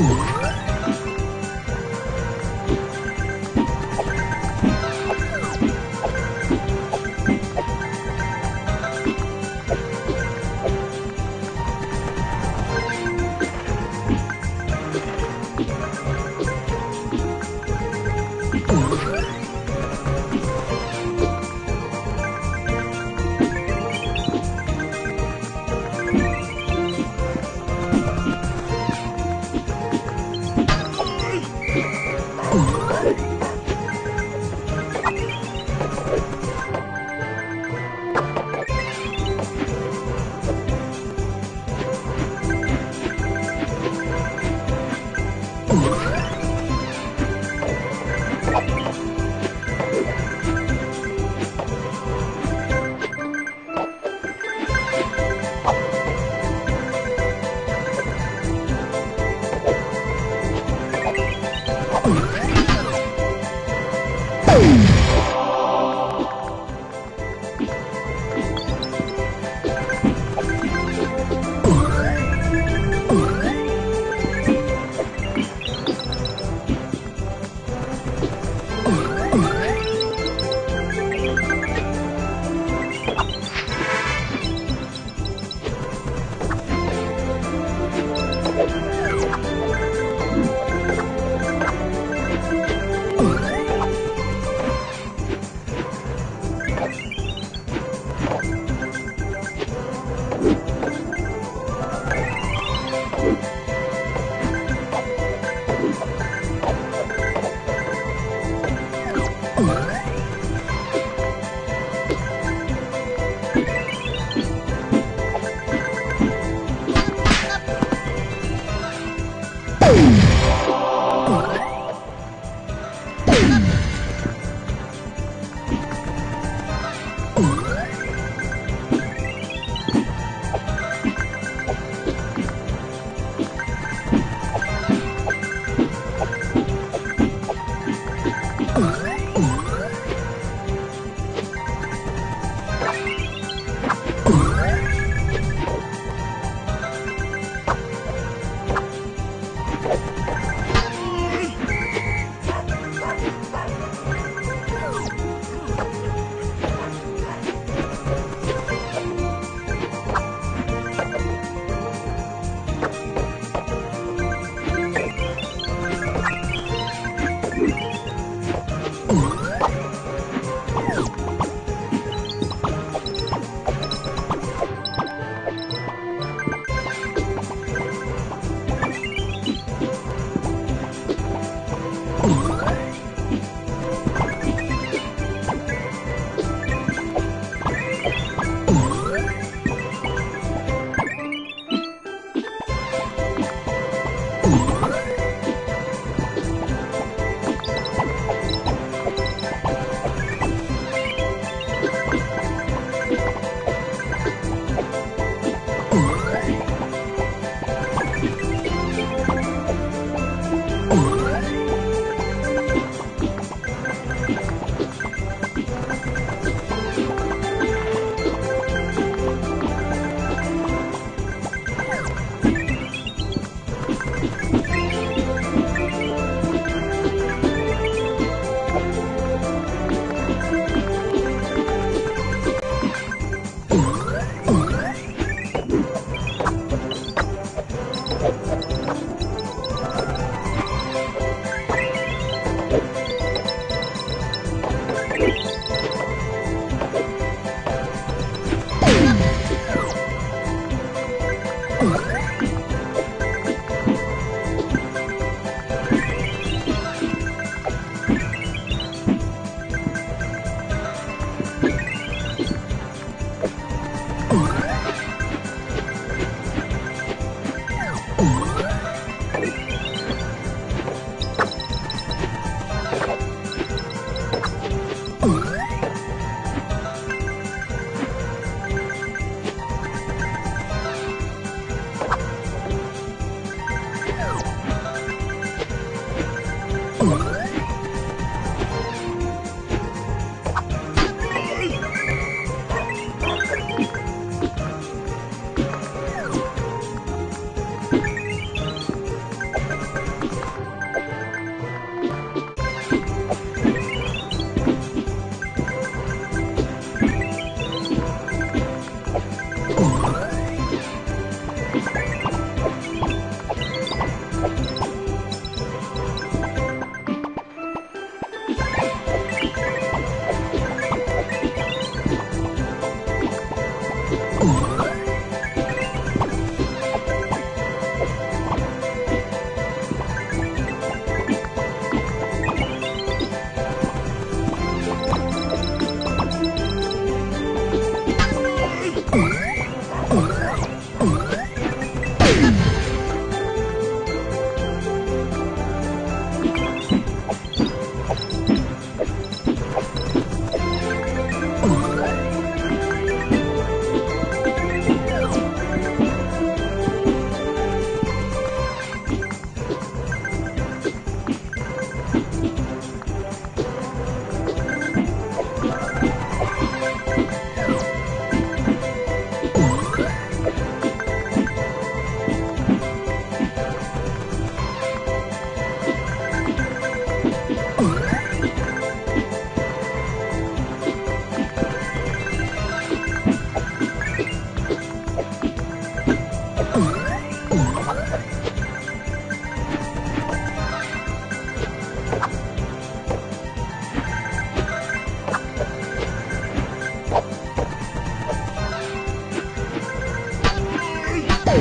Oh.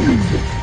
isso.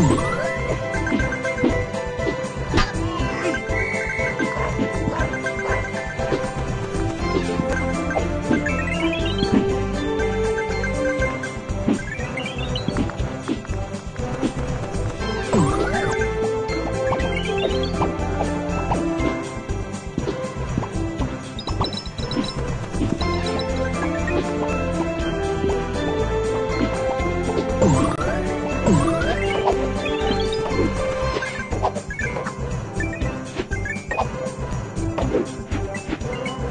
Ooh.